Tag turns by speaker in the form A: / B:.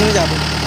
A: পিছনে যাবো